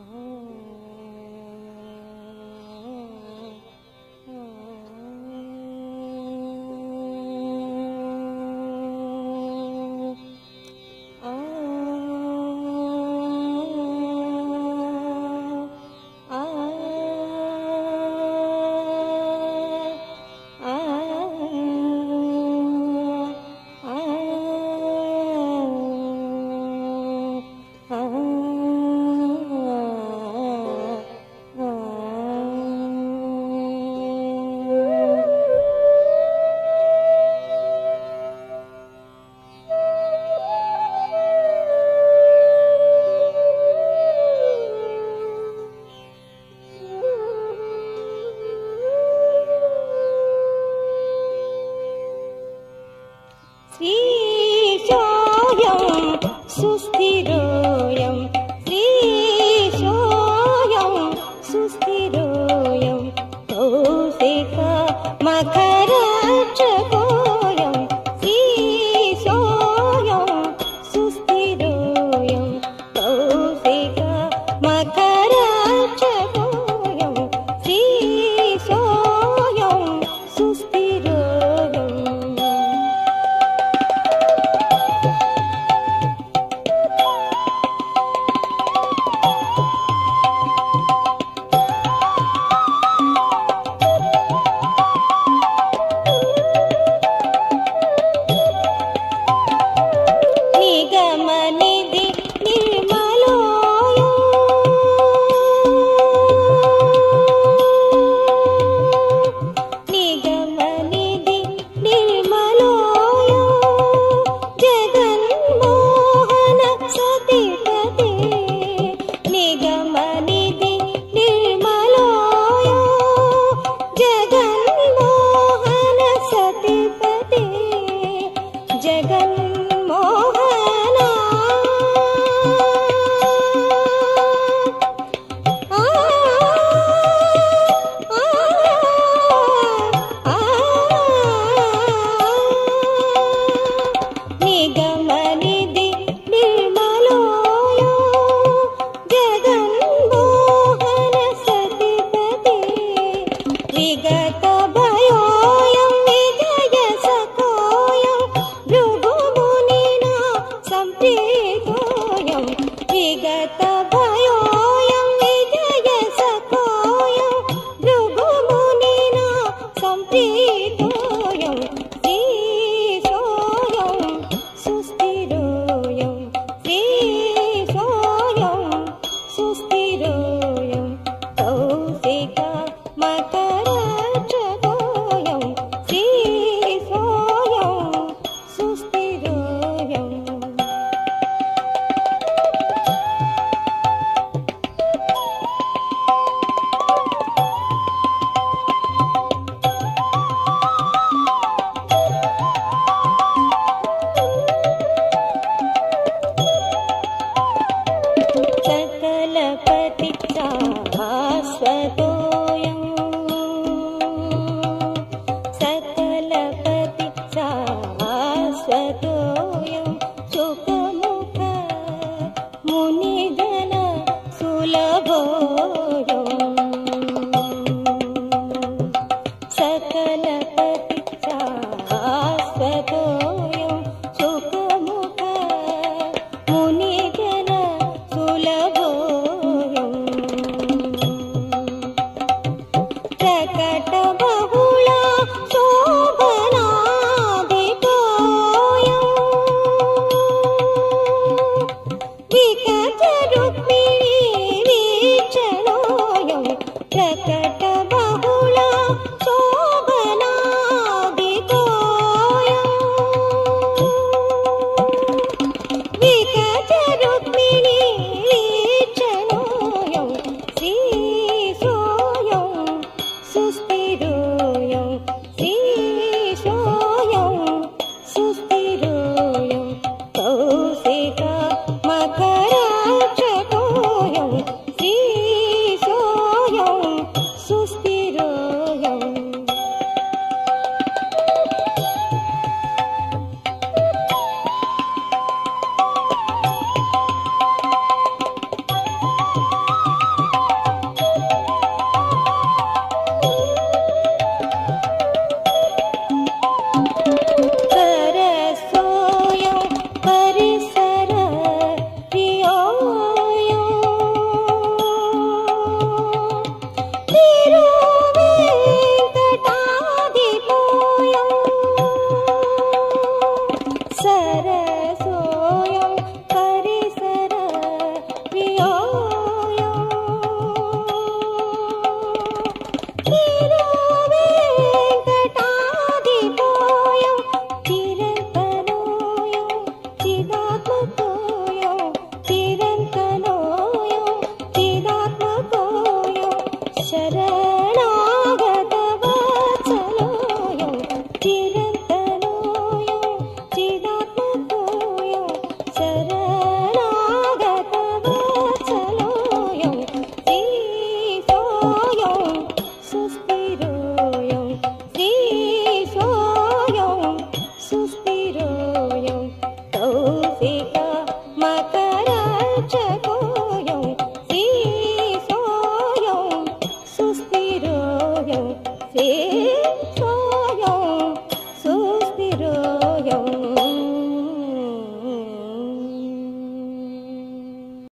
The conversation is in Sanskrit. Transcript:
Oh. निर्मलोय। जगन्तेगत भयोजगाय भृगुनीनाय टिगत भयोजगाय भृगुबुनिना तो शुभमुख मुनि जना सुलभो सकल पतितो शुकमुख मुनि जना बहुला Pero